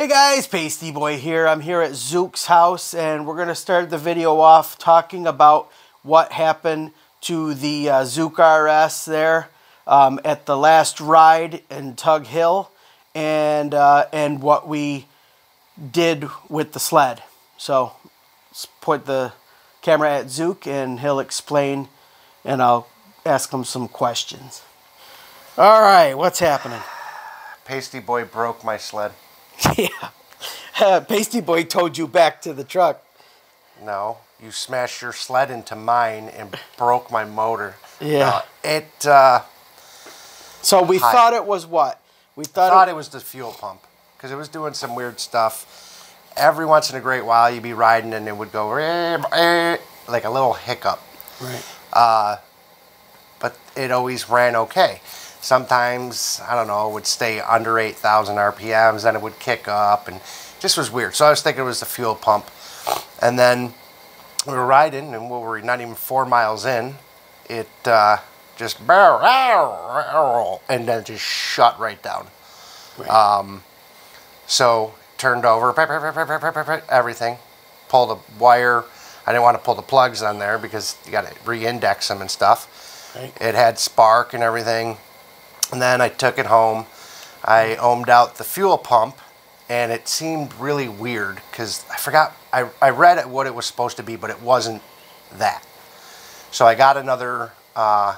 Hey guys, Paisteboy here. I'm here at Zuke's house and we're going to start the video off talking about what happened to the uh, Zuke RS there um, at the last ride in Tug Hill and, uh, and what we did with the sled. So let's point the camera at Zuke and he'll explain and I'll ask him some questions. All right, what's happening? Paisteboy broke my sled. Yeah. Uh, Paisteboy towed you back to the truck. No, you smashed your sled into mine and broke my motor. Yeah. Uh, it. Uh, So we Hi. thought it was what? We thought, thought it, it was the fuel pump because it was doing some weird stuff. Every once in a great while, you'd be riding and it would go "Eh, eh," like a little hiccup, Right. but it always ran okay. Sometimes I don't know, it would stay under 8,000 RPMs, then it would kick up, and just was weird. So I was thinking it was the fuel pump, and then we were riding, and we were not even four miles in, it uh, just and then just shut right down. Right. So turned over, everything, pulled a wire. I didn't want to pull the plugs on there because you got to re-index them and stuff. Right. It had spark and everything. And then I took it home. I ohmed out the fuel pump, and it seemed really weird because I forgot. I, I read what it was supposed to be, but it wasn't that. So I got another uh,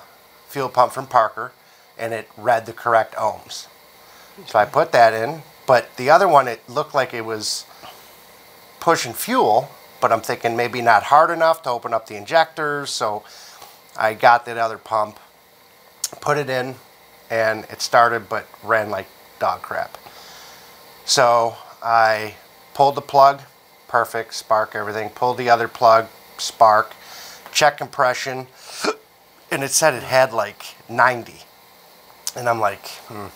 fuel pump from Parker, and it read the correct ohms. So I put that in, but the other one, it looked like it was pushing fuel, but I'm thinking maybe not hard enough to open up the injectors. So I got that other pump, put it in, and it started but ran like dog crap. So I pulled the plug, perfect, spark everything, pulled the other plug, spark, check compression, and it said it had like 90. And I'm like, hmm.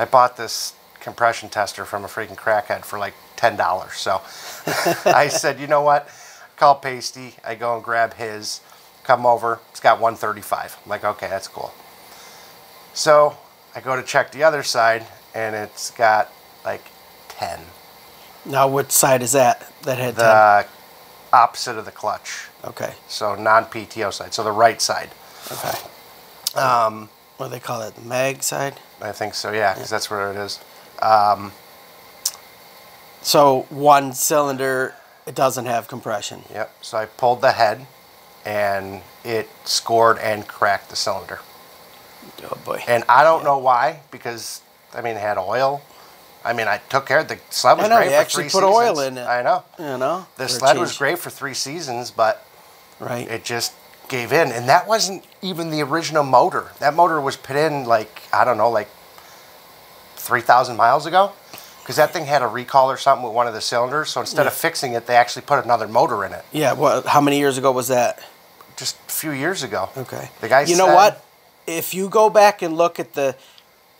I bought this compression tester from a freaking crackhead for like $10. So I said, you know what? Call Pasty. I go and grab his, come over. It's got 135. I'm like, okay, that's cool. So I go to check the other side, and it's got like 10. Now, which side is that? That had The opposite of the clutch. Okay. So non PTO side. So the right side. Okay. Um, What do they call it? The mag side? I think so, yeah, because that's where it is. Um, So one cylinder, it doesn't have compression. Yep. So I pulled the head, and it scored and cracked the cylinder. Oh boy. And I don't know why, because I mean, it had oil. I mean, I took care of the sled was I know, great you for actually three put oil in it. I know. You know? The sled was great for three seasons, but Right. it just gave in, and that wasn't even the original motor. That motor was put in like I don't know, like three thousand miles ago, because that thing had a recall or something with one of the cylinders. So instead of fixing it, they actually put another motor in it. yeah. Well, How many years ago was that? Just a few years ago. Okay. The guy You know what? If you go back and look at the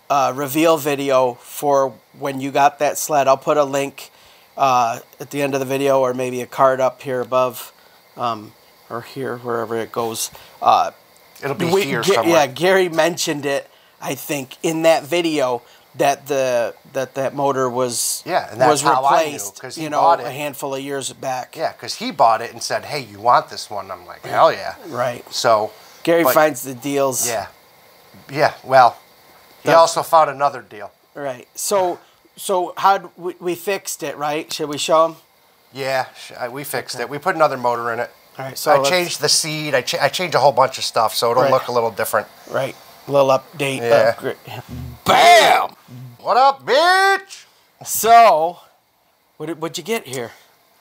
uh, reveal video for when you got that sled, I'll put a link uh, at the end of the video or maybe a card up here above um, or here, wherever it goes. Uh, It'll be we- here somewhere. Yeah, Gary mentioned it, I think, in that video that the that that motor was Yeah, and was I knew, you know, a handful of years back. Yeah, because he bought it and said, "Hey, you want this one?" I'm like, "Hell yeah!" Right. So Gary but- finds the deals. Yeah, yeah. Well, he also found another deal. Right. So, so how we, we fixed it? Right? Should we show him? Yeah, we fixed it. We put another motor in it. All right. So I changed the seat. I, cha- I changed a whole bunch of stuff, so it'll Right. look a little different. Right. Little update. Yeah. upgrade. Bam. What up, bitch? So, what did what'd you get here?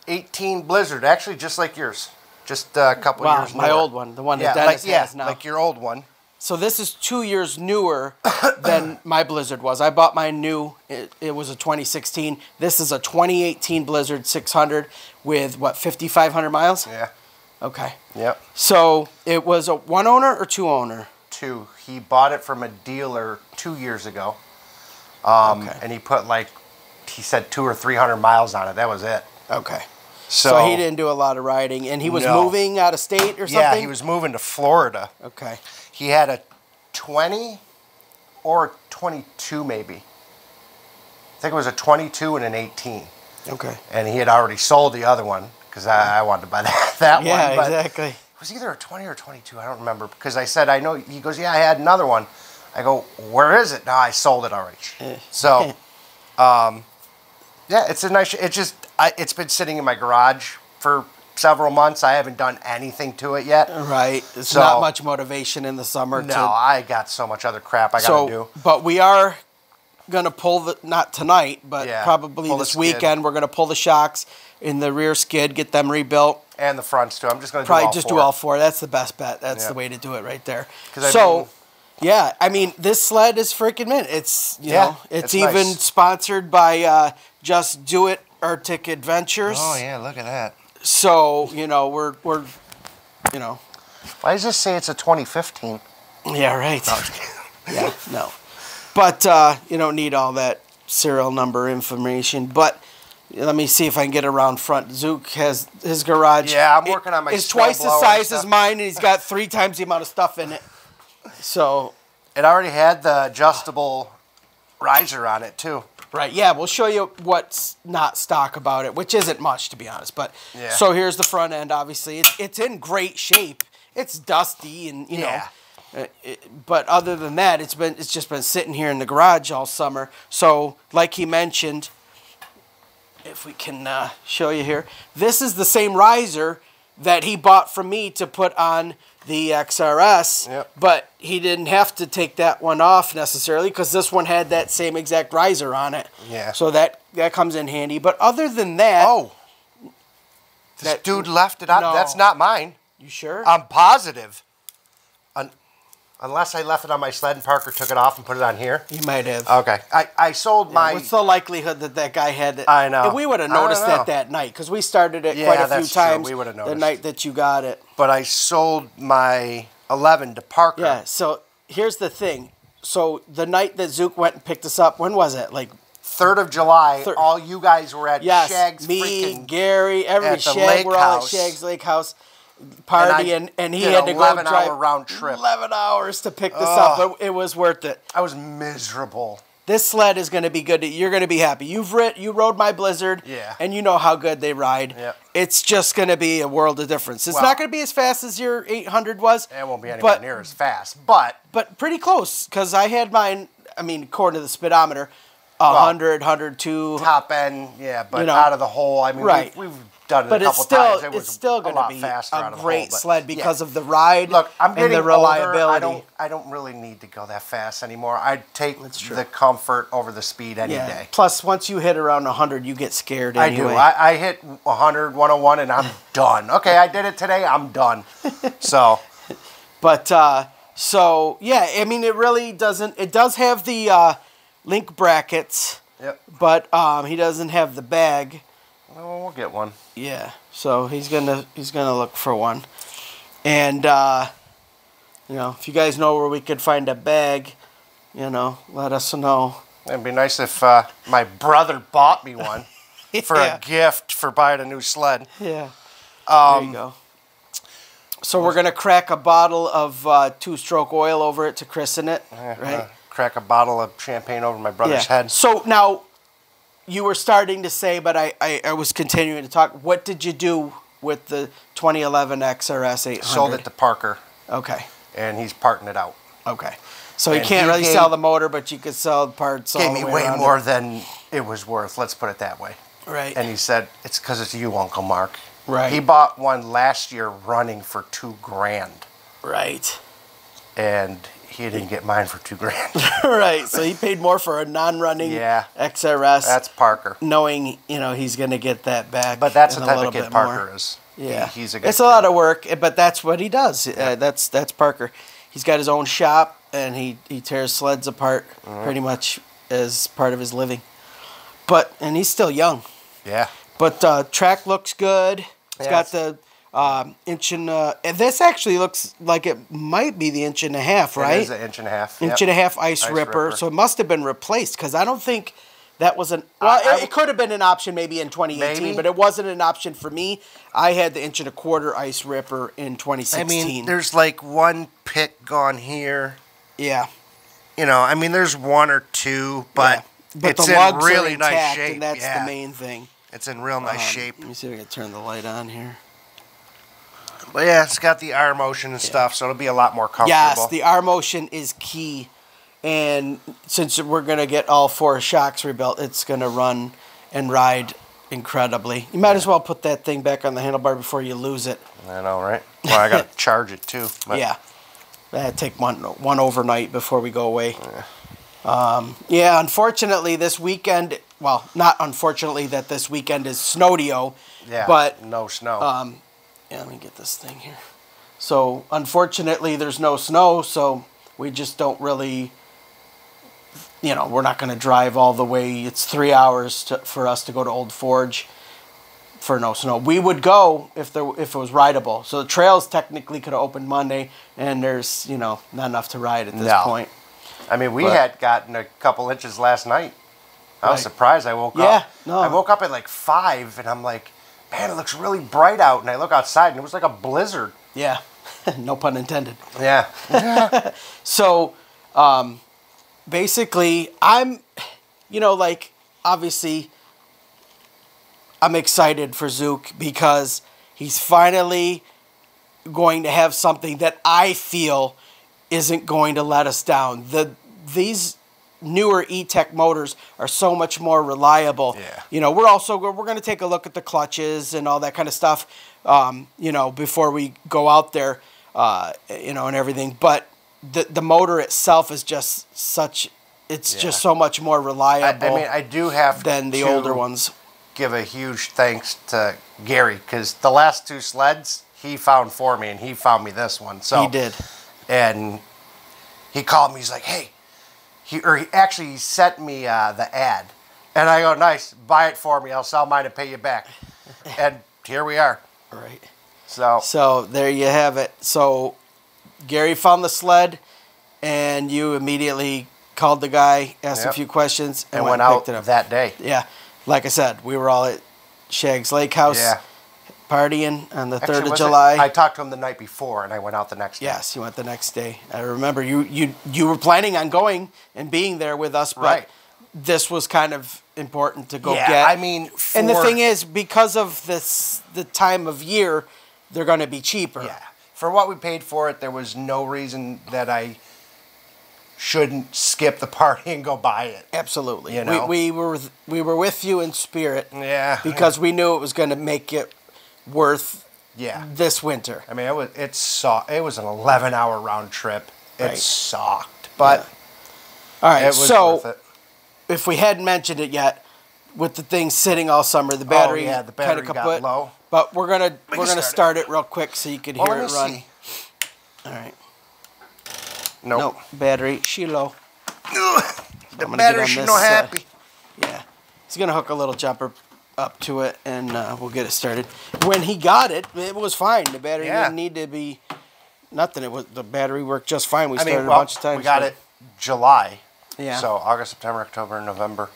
18 Blizzard, actually, just like yours, just a couple Wow, years. my old one, the one yeah, that Dennis like, yeah, has now. like your old one. So this is two years newer than my Blizzard was. I bought mine new. It, it was a 2016. This is a 2018 Blizzard 600 with what 5,500 miles. Yeah. Okay. Yep. So it was a one owner or two owner. Two. He bought it from a dealer two years ago, um, Okay. and he put like he said two or three hundred miles on it. That was it. Okay. So, So, he didn't do a lot of riding, and he was No. moving out of state or something. Yeah, he was moving to Florida. Okay. He had a twenty or twenty-two maybe. I think it was a 22 and an 18, Okay. and he had already sold the other one because I, I wanted to buy that, that Yeah, one. But exactly. It was either a 20 or 22. I don't remember because I said I know. He goes, yeah, I had another one. I go, where is it? No, I sold it already. So, um, yeah, it's a nice. It's just I, it's been sitting in my garage for several months. I haven't done anything to it yet. Right. It's So- not much motivation in the summer. No, to, I got so much other crap I gotta so, do. but we are gonna pull the not tonight, but Yeah, probably this weekend. We're gonna pull the shocks in the rear skid, get them rebuilt. And the fronts too. I'm just gonna Probably all just four. do all four. That's the best bet. That's Yeah. the way to do it right there. So, mean- yeah, I mean, this sled is freaking mint. It's you Yeah, know, it's, it's even nice. sponsored by uh, Just Do It Arctic Adventures. Oh yeah, look at that. So you know, we're we're, you know, Why does this say it's a 2015? yeah, right. yeah, no, but uh, you don't need all that serial number information. But let me see if I can get around front. Zuke has his garage. Yeah, I'm working on my It's twice the size as mine, and he's got three times the amount of stuff in it. So It already had the adjustable riser on it too. Right. Yeah, we'll show you what's not stock about it, which isn't much to be honest. But Yeah. so here's the front end. Obviously, it's it's in great shape. It's dusty and you Yeah. know, uh, it, but other than that, it's been it's just been sitting here in the garage all summer. So like he mentioned, if we can uh, show you here, this is the same riser that he bought from me to put on the XRS, Yep. but he didn't have to take that one off necessarily because this one had that same exact riser on it. Yeah. So that that comes in handy. But other than that, Oh, this That- dude left it on. No. That's not mine. you sure? I'm positive. Un- unless I left it on my sled and Parker took it off and put it on here. you might have. Okay. I, I sold my. What's the likelihood that that guy had it? I know. And we would have noticed that that night because we started it Yeah, quite a few that's true. times. We would've the night that you got it. but I sold my 11 to Parker. Yeah. So here's the thing. So the night that Zuke went and picked us up, when was it? Like 3rd of July, all you guys were at yes, Shag's me, freaking. Gary, every Shag. We're all at. Shag's Lake House And party, I and, and, he had to go 11 drive hour round trip. Eleven hours to pick this Ugh. up, but it was worth it. I was miserable. This sled is going to be good. You're going to be happy. You've rit, you rode my Blizzard, Yeah. and you know how good they ride. Yep. It's just going to be a world of difference. It's Well- not going to be as fast as your 800 was. It won't be anywhere but, near as fast. But but pretty close because I had mine. I mean, according to the speedometer, 100, 102. top end, yeah, but You know. out of the hole, I mean, Right. we've, we've done it But a it's couple still times. It it's still going to be a great hole, sled yeah. because of the ride Look, I'm and getting the older. reliability. I don't. I don't really need to go that fast anymore. I take the comfort over the speed any yeah. day. Plus, once you hit around 100, you get scared anyway. I do. I, I hit 100, 101, and I'm done. Okay, I did it today. I'm done. So But uh, so yeah, I mean, it really doesn't. It does have the uh, link brackets, yep, but um, he doesn't have the bag. Well, we'll get one. Yeah, so he's gonna he's gonna look for one, and uh, you know, if you guys know where we could find a bag, you know, let us know. It'd be nice if uh, my brother bought me one for a gift for buying a new sled. Yeah. Um, there you go. So we're gonna crack a bottle of uh, two-stroke oil over it to christen it, right? uh, crack a bottle of champagne over my brother's head. So now, you were starting to say, but I, I, I was continuing to talk. What did you do with the 2011 XRS 800? Sold it to Parker, Okay. and he's parting it out. Okay. So you can't really gave- sell the motor, but you could sell parts. all Gave me way way more it. than it was worth. Let's put it that way. Right. And he said, "It's because it's you, Uncle Mark." Right. He bought one last year running for two grand, right. and he didn't get mine for two grand. right. So he paid more for a non-running Yeah. XRS, That's Parker. knowing you know he's going to get that back. But that's the a type of kid Parker more. is. Yeah, He- he's a good It's a lot of work, eh, but that's what he does. Uh, that's that's Parker. He's got his own shop, and he he tears sleds apart Mm-hmm. pretty much as part of his living. But and he's still young. Yeah. But uh, track looks good. It's Yeah, got it's- the um, inch and uh, this actually looks like it might be the inch and a half, right? It is an inch and a half. inch Yep. and a half ice, Ice ripper, ripper. So it must have been replaced because I don't think that was an. Well, I- it, it could have been an option maybe in 2018, Maybe. but it wasn't an option for me. I had the inch and a quarter ice ripper in 2016. I mean, there's like one pit gone here. yeah, You know, I mean, there's one or two, but but It's the in really are nice shape, and that's yeah. the main thing. It's in real nice Um, shape. Let me see if I can turn the light on here. But yeah, it's got the rMotion and stuff, so it'll be a lot more comfortable. Yes, the rMotion is key, and since we're gonna get all four shocks rebuilt, it's gonna run and ride incredibly. You might as well put that thing back on the handlebar before you lose it. I know, right? Well, I got to charge it too. but- yeah, that take one one overnight before we go away. Um, yeah, unfortunately, this weekend. Well, not unfortunately that this weekend is Snodeo, Yeah. but no snow. um, yeah, let me get this thing here. So, unfortunately, there's no snow, so we just don't really, you know, we're not going to drive all the way. It's three hours to, for us to go to Old Forge for no snow. We would go if there if it was rideable. So the trails technically could have opened Monday, and there's you know not enough to ride at this No. point. I mean, we but- had gotten a couple inches last night. I was Right. surprised. I woke Yeah, up. no. I woke up at like five, and I'm like, man, it looks really bright out. And I look outside, and it was like a blizzard. Yeah, no pun intended. Yeah. So, um, basically, I'm, you know, like, obviously, I'm excited for Zuke because he's finally going to have something that I feel isn't going to let us down. The these newer E-TEC motors are so much more reliable. Yeah. You know, we're also we're going to take a look at the clutches and all that kind of stuff. Um, you know, before we go out there, uh, you know, and everything. But the the motor itself is just such. It's Yeah. just so much more reliable I mean, I do have than the to older ones. Give a huge thanks to Gary because the last two sleds he found for me, and he found me this one. So He did. and he called me. He's like, "Hey," he or he actually he sent me uh, the ad, and I go, "Nice, buy it for me. I'll sell mine and pay you back." and here we are. Right. So So there you have it. So Gary found the sled, and you immediately called the guy, asked him a few questions, and, and went, went and out that day. yeah, like I said, we were all at Shag's Lake House Yeah. Partying on the Actually, third of was it- July. I talked to him the night before, and I went out the next day. yes, you went the next day. I remember you you you were planning on going and being there with us, but Right. this was kind of important to go yeah, get. I mean, and the thing is, because of this the time of year, they're going to be cheaper. Yeah. For what we paid for it, there was no reason that I shouldn't skip the party and go buy it. Absolutely. You know? we, we were we were with you in spirit Yeah. because we knew it was going to make it worth Yeah. this winter. I mean, it was it saw it was an 11 hour round trip. It Right. sucked, but All right. it was so worth it. if we hadn't mentioned it yet, with the thing sitting all summer, the battery, Oh, yeah, the kind of battery got kaput. low. But we're gonna We we're gonna start start it real quick so you can hear let it run. see. All right. Nope. No battery. The I'm gonna get battery should this, not uh, happy. Yeah. He's gonna hook a little jumper up to it, and uh, we'll get it started. When he got it, it was fine. The battery Yeah. didn't need to be nothing. It was the battery worked just fine. We I started mean, well, a bunch of times. we got but- it July. Yeah. So August, September, October, November,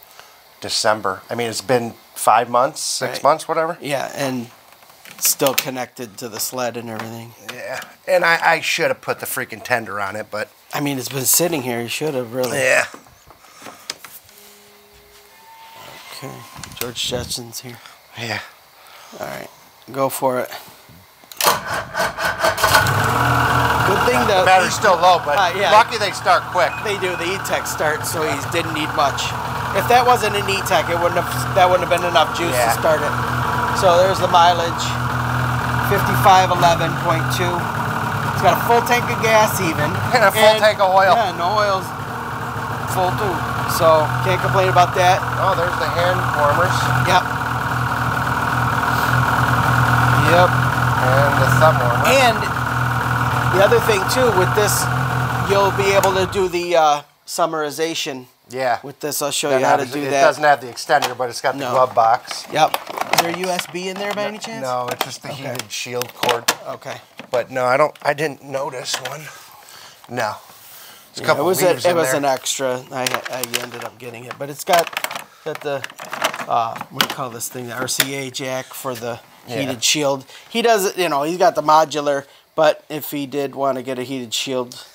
December. I mean, it's been five months, six Right. months, whatever. Yeah, and still connected to the sled and everything. Yeah. And I, I should have put the freaking tender on it, but I mean, it's been sitting here. You should have really. yeah. Okay. George Jetson's here. Yeah. All right, go for it. Good thing the Battery's still low, but Uh, yeah. lucky they start quick. they do the E-TEC starts, so he didn't need much. If that wasn't an E-TEC, it wouldn't have that wouldn't have been enough juice Yeah. to start it. So there's the mileage, 5511.2. It's got a full tank of gas even. And a full tank of oil. Yeah, no oil's full too. So can't complain about that. Oh, there's the hand warmers Yep. Yep. and the thumb warmer. And the other thing too with this, you'll be able to do the uh, summarization yeah. with this. I'll show Then you how to do it that. It doesn't have the extender, but it's got the No. glove box. Yep. Is there a USB in there by any chance? No, it's just the Okay. heated shield cord. Okay. But no, I don't. I didn't notice one. No. It's a Yeah, it was a, it was an extra. I, I ended up getting it, but it's got got the uh, what do you call this thing? The RCA jack for the Yeah. heated shield. He does it. You know, he's got the modular, but if he did want to get a heated shield,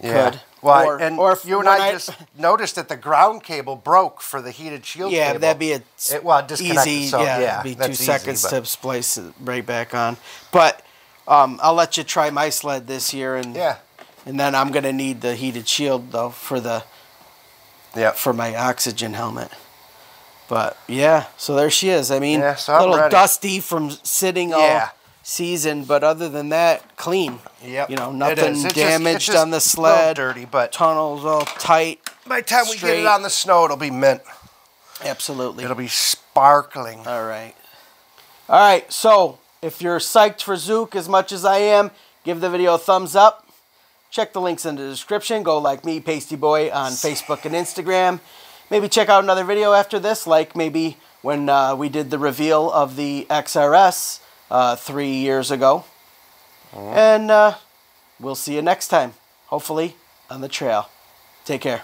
could. Well, or, and or if you and when I, just noticed that the ground cable broke for the heated shield yeah, cable. that'd be a It, well, easy. so, yeah, yeah, be two easy, seconds but- to splice it right back on. But um, I'll let you try my sled this year, and Yeah. And then I'm gonna need the heated shield though for the Yeah. for my oxygen helmet. But yeah, so there she is. I mean, Yeah, so a little ready. dusty from sitting all season, but other than that, clean. Yep. You know, It nothing. It's just- damaged it's just on the a sled. dirty, but- tunnels all tight. By the time we get it on the snow, it'll be mint. Absolutely. It'll be sparkling. All right. All right. So if you're psyched for Zuke as much as I am, give the video a thumbs up. Check the links in the description. Go like me, Paisteboy, on Facebook and Instagram. Maybe check out another video after this, like maybe when uh, we did the reveal of the XRS uh, three years ago. And uh, we'll see you next time, hopefully on the trail. Take care.